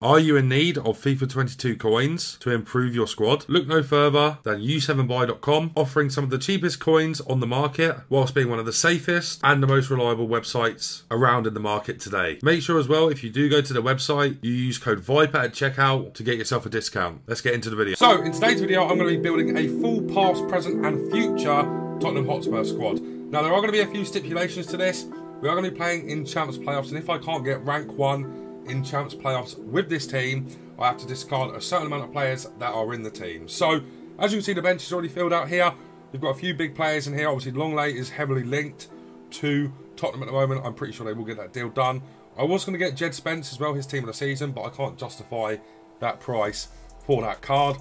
Are you in need of FIFA 22 coins to improve your squad? Look no further than u7buy.com, offering some of the cheapest coins on the market, whilst being one of the safest and the most reliable websites around in the market today. Make sure as well, if you do go to the website, you use code VIPER at checkout to get yourself a discount. Let's get into the video. So, in today's video, I'm going to be building a full past, present, and future Tottenham Hotspur squad. Now, there are going to be a few stipulations to this. We are going to be playing in Champs playoffs, and if I can't get rank one, in Champs playoffs with this team, I have to discard a certain amount of players that are in the team. So, as you can see, the bench is already filled out here. We've got a few big players in here. Obviously, Lenglet is heavily linked to Tottenham at the moment. I'm pretty sure they will get that deal done. I was going to get Jed Spence as well, his team of the season, but I can't justify that price for that card.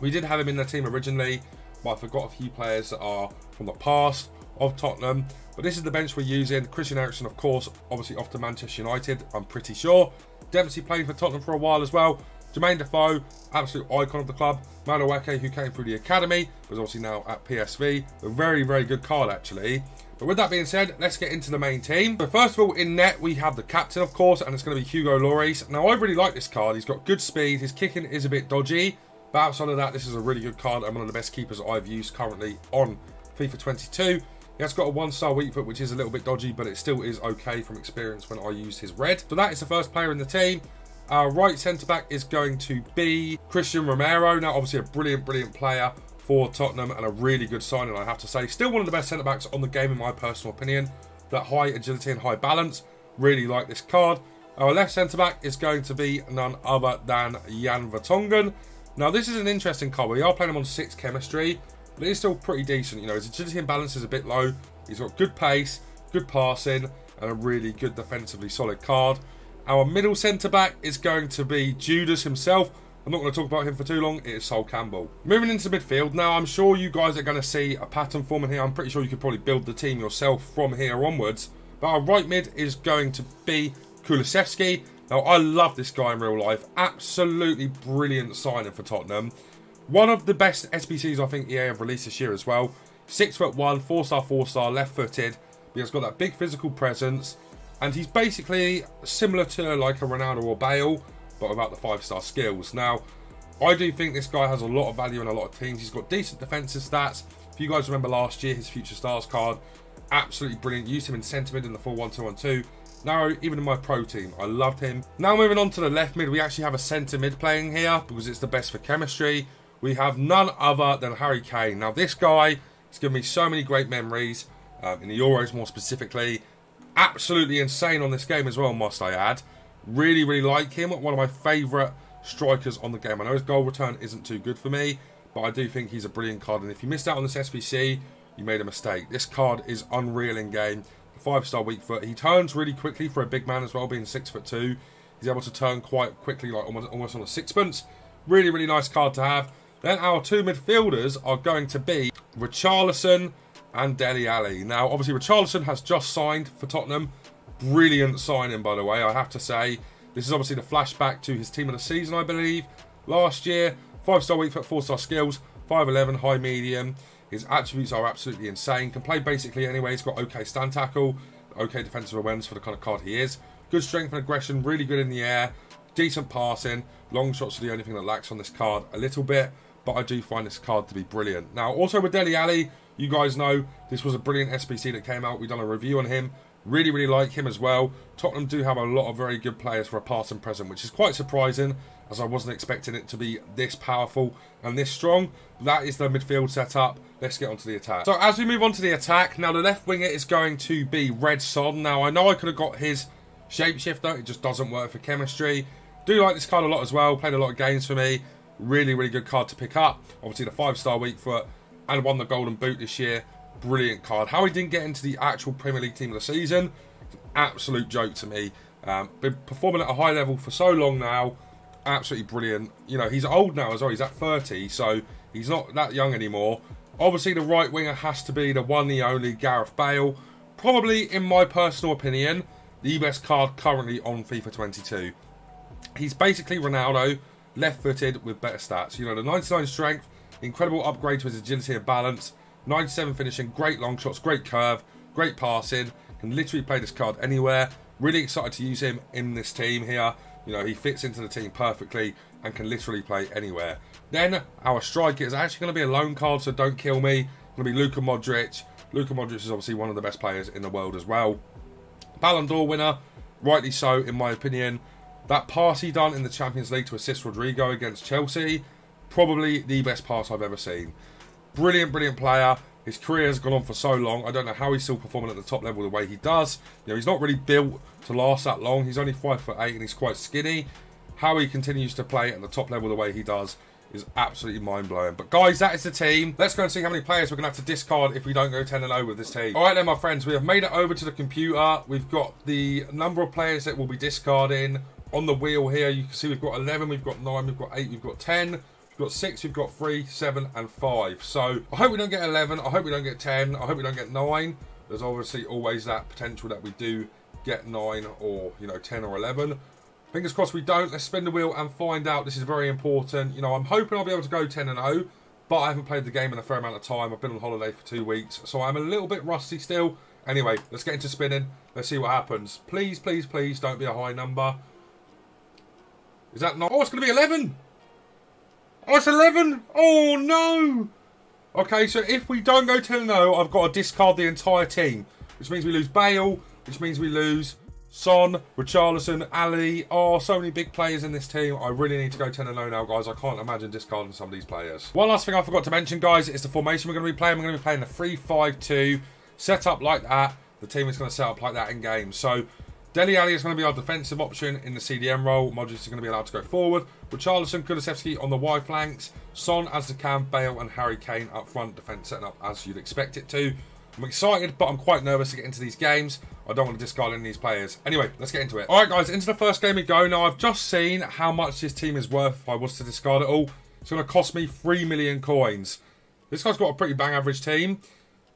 We did have him in the team originally, but I forgot a few players that are from the past of Tottenham. But this is the bench we're using. Christian Eriksen, of course, obviously off to Manchester United, I'm pretty sure. Dempsey playing for Tottenham for a while as well. Jermaine Defoe, absolute icon of the club. Madueke, who came through the academy, was obviously now at PSV. A very, very good card, actually. But with that being said, let's get into the main team. So first of all, in net, we have the captain, of course, and it's going to be Hugo Lloris. Now, I really like this card. He's got good speed. His kicking is a bit dodgy. But outside of that, this is a really good card and one of the best keepers I've used currently on FIFA 22. He has got a one-star weak foot, which is a little bit dodgy, but it still is okay from experience when I used his red. So that is the first player in the team. Our right centre-back is going to be Cristian Romero. Now, obviously a brilliant, brilliant player for Tottenham and a really good signing, I have to say. Still one of the best centre-backs on the game, in my personal opinion. That high agility and high balance. Really like this card. Our left centre-back is going to be none other than Jan Vertonghen. Now, this is an interesting card. We are playing him on 6 chemistry. But he's still pretty decent. You know, his agility and balance is a bit low. He's got good pace, good passing, and a really good defensively solid card. Our middle centre back is going to be Judas himself. I'm not going to talk about him for too long. It is Sol Campbell. Moving into midfield. Now, I'm sure you guys are going to see a pattern forming here. I'm pretty sure you could probably build the team yourself from here onwards. But our right mid is going to be Kulusevski. Now, I love this guy in real life. Absolutely brilliant signing for Tottenham. One of the best SBCs I think EA have released this year as well. Six foot one, four star, four star, left footed. He's got that big physical presence. And he's basically similar to like a Ronaldo or Bale, but without the five star skills. Now, I do think this guy has a lot of value in a lot of teams. He's got decent defensive stats. If you guys remember last year, his Future Stars card, absolutely brilliant. Used him in mid in the 4 1 2 1 2. Now, even in my pro team, I loved him. Now, moving on to the left mid, we actually have a centre mid playing here because it's the best for chemistry we have none other than Harry Kane. Now, this guy has given me so many great memories, um, in the Euros more specifically. Absolutely insane on this game as well, must I add. Really, really like him. One of my favourite strikers on the game. I know his goal return isn't too good for me, but I do think he's a brilliant card. And if you missed out on this SBC, you made a mistake. This card is unreal in game. Five star weak foot. He turns really quickly for a big man as well, being six foot two. He's able to turn quite quickly, like almost, almost on a sixpence. Really, really nice card to have. Then our two midfielders are going to be Richarlison and Dele Alli. Now, obviously, Richarlison has just signed for Tottenham. Brilliant signing, by the way, I have to say. This is obviously the flashback to his team of the season, I believe. Last year, five star weak foot, four star skills, 5'11, high medium. His attributes are absolutely insane. Can play basically anyway. He's got okay stand tackle, okay defensive awareness for the kind of card he is. Good strength and aggression, really good in the air, decent passing. Long shots are the only thing that lacks on this card a little bit but I do find this card to be brilliant. Now, also with Dele Alli, you guys know this was a brilliant SBC that came out. We've done a review on him. Really, really like him as well. Tottenham do have a lot of very good players for a past and present, which is quite surprising, as I wasn't expecting it to be this powerful and this strong. That is the midfield setup. Let's get on to the attack. So as we move on to the attack, now the left winger is going to be Red Son. Now, I know I could have got his shapeshifter. It just doesn't work for chemistry. Do like this card a lot as well. Played a lot of games for me. Really, really good card to pick up. Obviously, the five star weak foot and won the Golden Boot this year. Brilliant card. How he didn't get into the actual Premier League team of the season, absolute joke to me. Um, been performing at a high level for so long now. Absolutely brilliant. You know, he's old now as well. He's at 30, so he's not that young anymore. Obviously, the right winger has to be the one, the only Gareth Bale. Probably, in my personal opinion, the best card currently on FIFA 22. He's basically Ronaldo, left footed with better stats. You know, the 99 strength, incredible upgrade to his agility and balance, 97 finishing, great long shots, great curve, great passing, can literally play this card anywhere. Really excited to use him in this team here. You know, he fits into the team perfectly and can literally play anywhere. Then our striker is actually going to be a lone card, so don't kill me. Going to be Luka Modric. Luka Modric is obviously one of the best players in the world as well. Ballon d'Or winner, rightly so in my opinion. That pass he done in the Champions League to assist Rodrygo against Chelsea, probably the best pass I've ever seen. Brilliant, brilliant player. His career has gone on for so long. I don't know how he's still performing at the top level the way he does. You know, he's not really built to last that long. He's only five foot eight and he's quite skinny. How he continues to play at the top level the way he does is absolutely mind blowing. But guys, that is the team. Let's go and see how many players we're going to have to discard if we don't go 10 0 with this team. All right, then, my friends, we have made it over to the computer. We've got the number of players that we'll be discarding on the wheel here. You can see we've got 11, we've got 9, we've got 8, we've got 10. We've got 6, we've got 3, 7, and 5. So I hope we don't get 11. I hope we don't get 10. I hope we don't get 9. There's obviously always that potential that we do get 9 or, you know, 10 or 11. Fingers crossed we don't. Let's spin the wheel and find out. This is very important. You know, I'm hoping I'll be able to go 10 and 0, but I haven't played the game in a fair amount of time. I've been on holiday for two weeks, so I'm a little bit rusty still. Anyway, let's get into spinning. Let's see what happens. Please, please, please don't be a high number. Is that not? Oh, it's going to be 11. Oh, it's 11. Oh, no. Okay, so if we don't go 10 0, I've got to discard the entire team, which means we lose Bale, which means we lose Son, Richarlison, Alli. Oh, so many big players in this team. I really need to go 10 0 now, guys. I can't imagine discarding some of these players. One last thing I forgot to mention, guys, is the formation we're going to be playing. We're going to be playing the 3 5 2, set up like that. The team is going to set up like that in game. So, Dele Alli is going to be our defensive option in the CDM role. Modric is going to be allowed to go forward. Richarlison, Kulusevski on the wide flanks. Son as the cam, Bale and Harry Kane up front. Defence setting up as you'd expect it to. I'm excited, but I'm quite nervous to get into these games. I don't want to discard any of these players. Anyway, let's get into it. All right, guys, into the first game we go. Now, I've just seen how much this team is worth if I was to discard it all. It's going to cost me 3 million coins. This guy's got a pretty bang average team.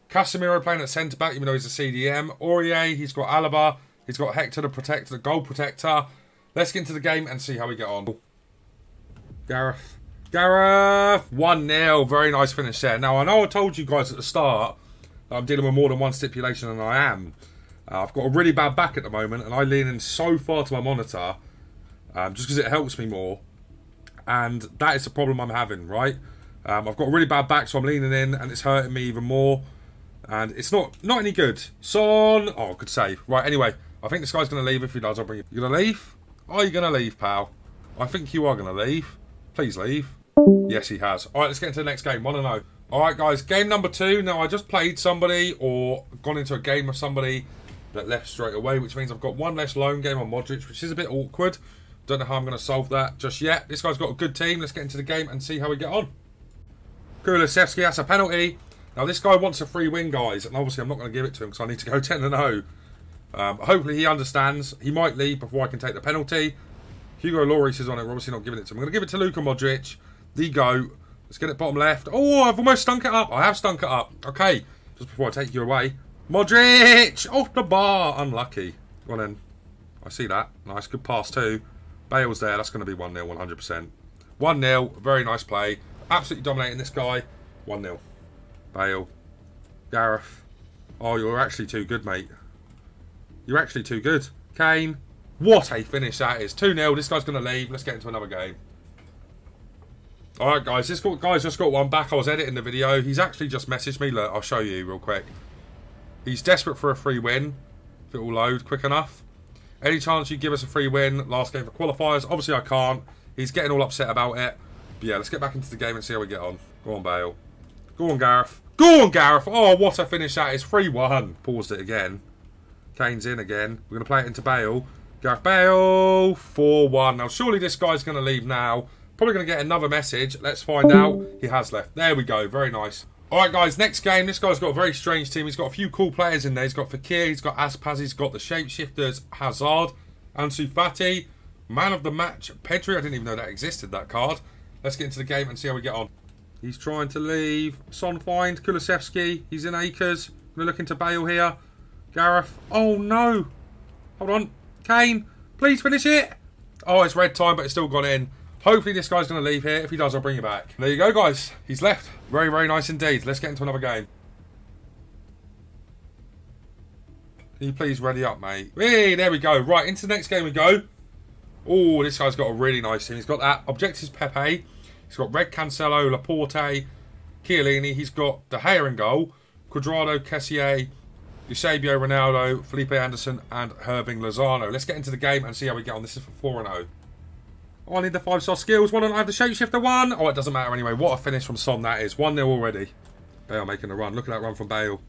Casemiro playing at centre-back, even though he's a CDM. Aurier, he's got Alaba. He's got Hector, the protector, the goal protector. Let's get into the game and see how we get on. Gareth. Gareth! 1-0. Very nice finish there. Now, I know I told you guys at the start I'm dealing with more than one stipulation than I am. Uh, I've got a really bad back at the moment, and I lean in so far to my monitor um, just because it helps me more. And that is the problem I'm having, right? Um, I've got a really bad back, so I'm leaning in, and it's hurting me even more. And it's not not any good. Son, oh, good save. Right, anyway, I think this guy's going to leave. If he does, I'll bring you. You going to leave? Are you going to leave, pal? I think you are going to leave. Please leave. Yes, he has. All right, let's get into the next game. Want to know? Alright guys, game number two. Now I just played somebody or gone into a game of somebody that left straight away, which means I've got one less loan game on Modric, which is a bit awkward. Don't know how I'm going to solve that just yet. This guy's got a good team. Let's get into the game and see how we get on. Kulusevski, that's a penalty. Now this guy wants a free win, guys, and obviously I'm not going to give it to him because I need to go 10 0. Um, hopefully he understands. He might leave before I can take the penalty. Hugo Lloris is on it. We're obviously not giving it to him. I'm going to give it to Luka Modric, the GOAT. Let's get it bottom left. Oh, I've almost stunk it up. I have stunk it up. Okay, just before I take you away. Modric! Off the bar. Unlucky. Go on then. I see that. Nice. Good pass too. Bale's there. That's going to be 1-0, 100%. 1-0. Very nice play. Absolutely dominating this guy. 1-0. Bale. Gareth. Oh, you're actually too good, mate. You're actually too good. Kane. What a finish that is. 2-0. This guy's going to leave. Let's get into another game. Alright guys, this guy's just got one back. I was editing the video. He's actually just messaged me. Look, I'll show you real quick. He's desperate for a free win. If it will load quick enough. Any chance you give us a free win? Last game for qualifiers. Obviously I can't. He's getting all upset about it. But yeah, let's get back into the game and see how we get on. Go on, Bale. Go on, Gareth. Go on, Gareth. Oh, what a finish that is. 3-1. Paused it again. Kane's in again. We're going to play it into Bale. Gareth Bale. 4-1. Now, surely this guy's going to leave now. Probably going to get another message. Let's find out. He has left. There we go. Very nice. All right, guys. Next game. This guy's got a very strange team. He's got a few cool players in there. He's got Fekir. He's got Aspas. He's got the Shapeshifters. Hazard. Ansu Fati. Man of the match. Pedri. I didn't even know that existed, that card. Let's get into the game and see how we get on. He's trying to leave. Son find. Kulusevski. He's in Acres. We're looking to Bale here. Gareth. Oh, no. Hold on. Kane. Please finish it. Oh, it's red time, but it's still gone in. Hopefully this guy's going to leave here. If he does, I'll bring you back. There you go, guys. He's left. Very, very nice indeed. Let's get into another game. Can you please ready up, mate? Hey, there we go. Right, into the next game we go. Oh, this guy's got a really nice team. He's got that Objectives Pepe. He's got Red Cancelo, Laporte, Chiellini. He's got De Gea in goal. Cuadrado, Kessié, Eusebio, Ronaldo, Felipe Anderson, and Hirving Lozano. Let's get into the game and see how we get on. This is for 4 0. Oh, I need the five star skills. Why don't I have the shapeshifter one? Oh, it doesn't matter anyway. What a finish from Son that is. 1 0 already. Bale making a run. Look at that run from Bale.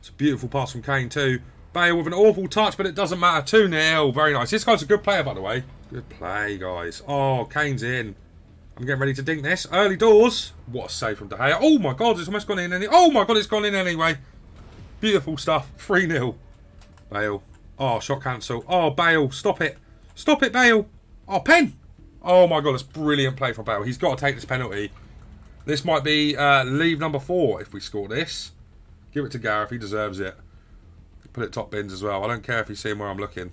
It's a beautiful pass from Kane, too. Bale with an awful touch, but it doesn't matter. 2 0. Very nice. This guy's a good player, by the way. Good play, guys. Oh, Kane's in. I'm getting ready to dink this. Early doors. What a save from De Gea. Oh, my God. It's almost gone in. Any oh, my God. It's gone in anyway. Beautiful stuff. 3 0. Bale. Oh, shot cancel. Oh, Bale. Stop it. Stop it, Bale. Oh, pen. Oh, my God. That's brilliant play from Bale. He's got to take this penalty. This might be uh, leave number four if we score this. Give it to Gareth. He deserves it. Put it top bins as well. I don't care if you see him where I'm looking.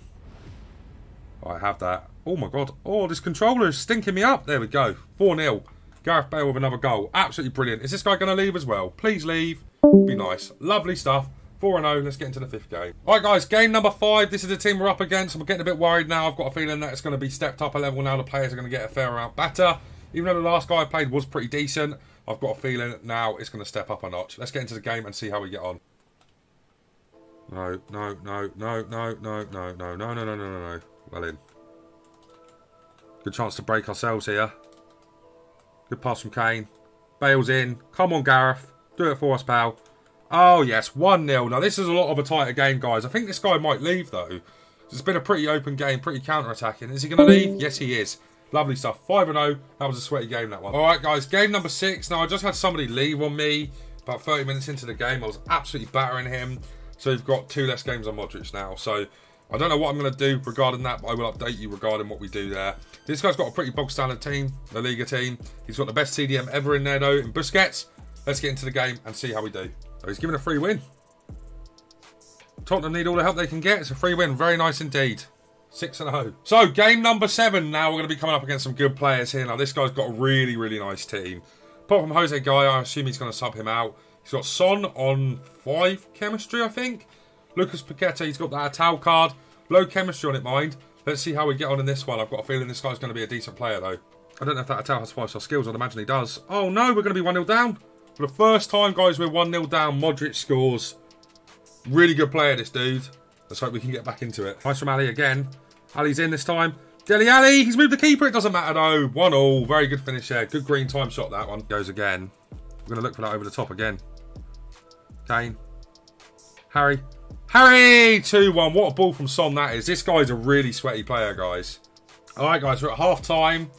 I have that. Oh my god. Oh, this controller is stinking me up. There we go. 4 0. Gareth Bale with another goal. Absolutely brilliant. Is this guy going to leave as well? Please leave. Be nice. Lovely stuff. 4 0. Let's get into the fifth game. Alright, guys. Game number five. This is the team we're up against. I'm getting a bit worried now. I've got a feeling that it's going to be stepped up a level now. The players are going to get a fair amount better. Even though the last guy I played was pretty decent, I've got a feeling now it's going to step up a notch. Let's get into the game and see how we get on. No, no, no, no, no, no, no, no, no, no, no, no, no, no. Well in. Good chance to break ourselves here. Good pass from Kane. Bale's in. Come on, Gareth. Do it for us, pal. Oh, yes. 1-0. Now, this is a lot of a tighter game, guys. I think this guy might leave, though. It's been a pretty open game, pretty counter-attacking. Is he going to leave? Mm. Yes, he is. Lovely stuff. 5-0. That was a sweaty game, that one. All right, guys. Game number six. Now, I just had somebody leave on me about 30 minutes into the game. I was absolutely battering him. So we've got two less games on Modric now. So I don't know what I'm going to do regarding that, but I will update you regarding what we do there. This guy's got a pretty bog standard team, the Liga team. He's got the best CDM ever in there, though, in Busquets. Let's get into the game and see how we do. So he's given a free win. Tottenham need all the help they can get. It's a free win. Very nice indeed. 6 and 0. So, game number 7. Now we're going to be coming up against some good players here. Now, this guy's got a really, really nice team. Apart from Jose Guy, I assume he's going to sub him out. He's got Son on 5 chemistry, I think. Lucas Paqueta, he's got that Atal card. Low chemistry on it, mind. Let's see how we get on in this one. I've got a feeling this guy's going to be a decent player, though. I don't know if that Atal has 5-star skills. I'd imagine he does. Oh, no, we're going to be 1-0 down. For the first time, guys, we're 1-0 down. Modric scores. Really good player, this dude. Let's hope we can get back into it. Nice from Alli again. Alli's in this time. Dele Alli, he's moved the keeper. It doesn't matter, though. 1-all. Very good finish there. Good green time shot, that one. Goes again. We're going to look for that over the top again. Kane. Harry. Harry! 2-1. What a ball from Son that is. This guy's a really sweaty player, guys. All right, guys. We're at half-time.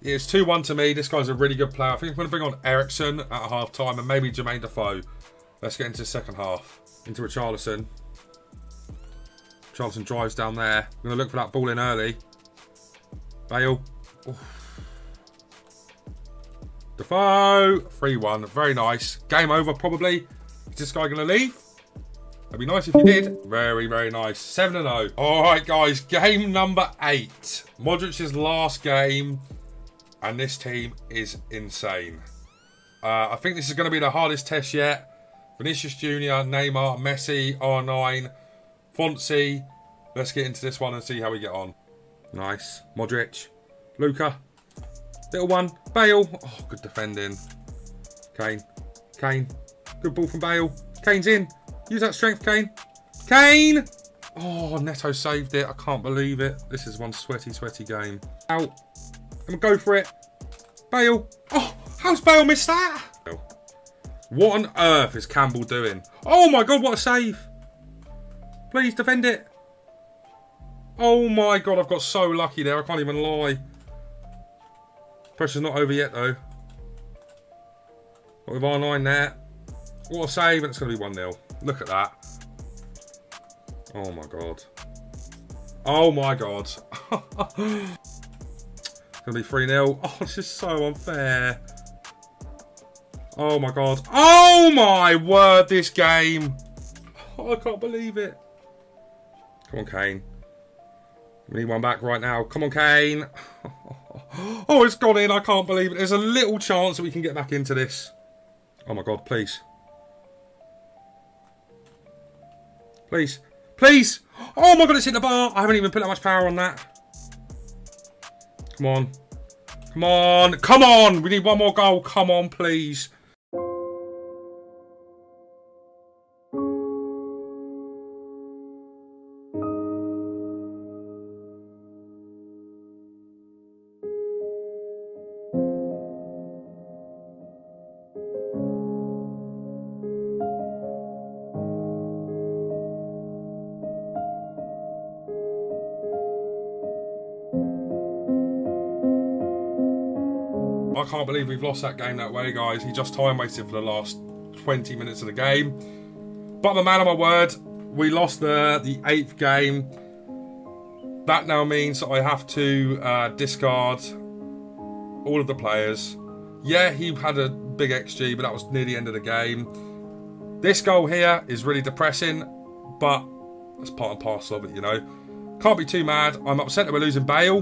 It's 2-1 to me. This guy's a really good player. I think I'm going to bring on Eriksen at half-time and maybe Jermaine Defoe. Let's get into the second half. Into Richarlison. Charlton drives down there. I'm going to look for that ball in early. Bale. Oof. Defoe. 3-1. Very nice. Game over, probably. Is this guy going to leave? That'd be nice if you did. Very, very nice. 7-0. All right, guys. Game number 8. Modric's last game. And this team is insane. Uh, I think this is going to be the hardest test yet. Vinicius Jr., Neymar, Messi, R9, Fonzie. Let's get into this one and see how we get on. Nice. Modric. Luka. Little one. Bale. Oh, good defending. Kane. Kane. Good ball from Bale. Kane's in. Use that strength, Kane. Kane! Oh, Neto saved it. I can't believe it. This is one sweaty, sweaty game. Out. I'm going to go for it. Bale. Oh, how's Bale missed that? What on earth is Campbell doing? Oh my god, what a save. Please defend it. Oh my god, I've got so lucky there. I can't even lie. Pressure's not over yet though. Got with R9 there. What a save, and it's going to be 1-0. Look at that. Oh my god. Oh my god. to be 3-0. Oh, this is so unfair. Oh my god. Oh my word, this game. Oh, I can't believe it. Come on, Kane. We need one back right now. Come on, Kane. Oh, it's gone in. I can't believe it. There's a little chance that we can get back into this. Oh my god, please. Please. Please. Oh my god, it's hit the bar. I haven't even put that much power on that. Come on. Come on. Come on. We need one more goal. Come on, please. Can't believe we've lost that game that way, guys. He just time wasted for the last 20 minutes of the game. But a man of my word. We lost the, the eighth game. That now means that I have to uh, discard all of the players. Yeah, he had a big XG, but that was near the end of the game. This goal here is really depressing, but that's part and parcel of it, you know. Can't be too mad. I'm upset that we're losing Bale.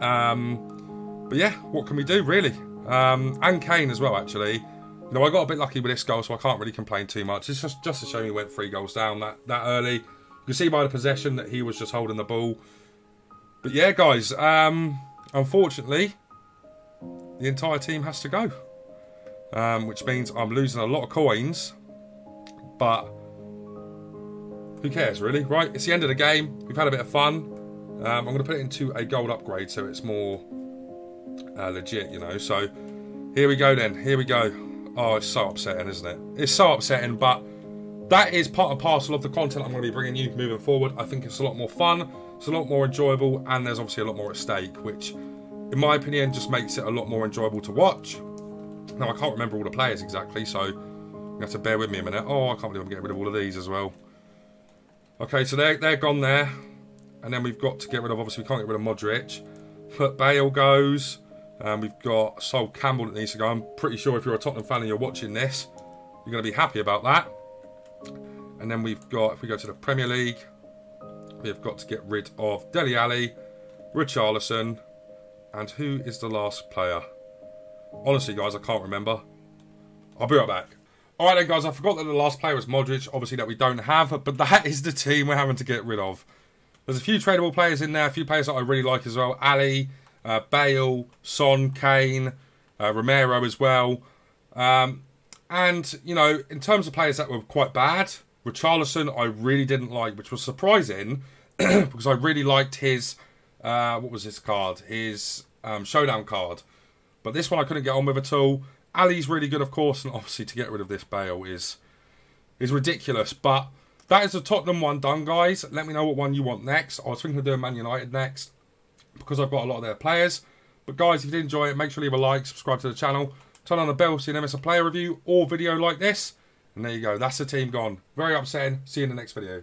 Um, but yeah, what can we do, really? Um, and Kane as well, actually. You know, I got a bit lucky with this goal, so I can't really complain too much. It's just just to show me went three goals down that, that early. You can see by the possession that he was just holding the ball. But yeah, guys, um, unfortunately, the entire team has to go. Um, which means I'm losing a lot of coins. But who cares, really? Right, it's the end of the game. We've had a bit of fun. Um, I'm going to put it into a gold upgrade so it's more uh, legit, you know. So here we go then. Here we go. Oh, it's so upsetting, isn't it? It's so upsetting, but that is part and parcel of the content I'm going to be bringing you moving forward. I think it's a lot more fun, it's a lot more enjoyable, and there's obviously a lot more at stake, which, in my opinion, just makes it a lot more enjoyable to watch. Now, I can't remember all the players exactly, so you have to bear with me a minute. Oh, I can't believe I'm getting rid of all of these as well. Okay, so they're, they're gone there. And then we've got to get rid of, obviously, we can't get rid of Modric. But Bale goes. Um, we've got Sol Campbell that needs to go. I'm pretty sure if you're a Tottenham fan and you're watching this, you're going to be happy about that. And then we've got, if we go to the Premier League, we've got to get rid of Dele Alli, Richarlison, and who is the last player? Honestly, guys, I can't remember. I'll be right back. All right, then, guys, I forgot that the last player was Modric, obviously that we don't have, but that is the team we're having to get rid of. There's a few tradable players in there, a few players that I really like as well. Alli, uh, Bale, Son, Kane, uh, Romero as well. Um, and, you know, in terms of players that were quite bad, Richarlison I really didn't like, which was surprising because I really liked his, uh, what was his card? His um, showdown card. But this one I couldn't get on with at all. Alli's really good, of course, and obviously to get rid of this Bale is is ridiculous. But that is the Tottenham one done, guys. Let me know what one you want next. I was thinking of doing Man United next because I've got a lot of their players. But guys, if you did enjoy it, make sure to leave a like, subscribe to the channel, turn on the bell so you never miss a player review or video like this. And there you go, that's the team gone. Very upsetting. See you in the next video.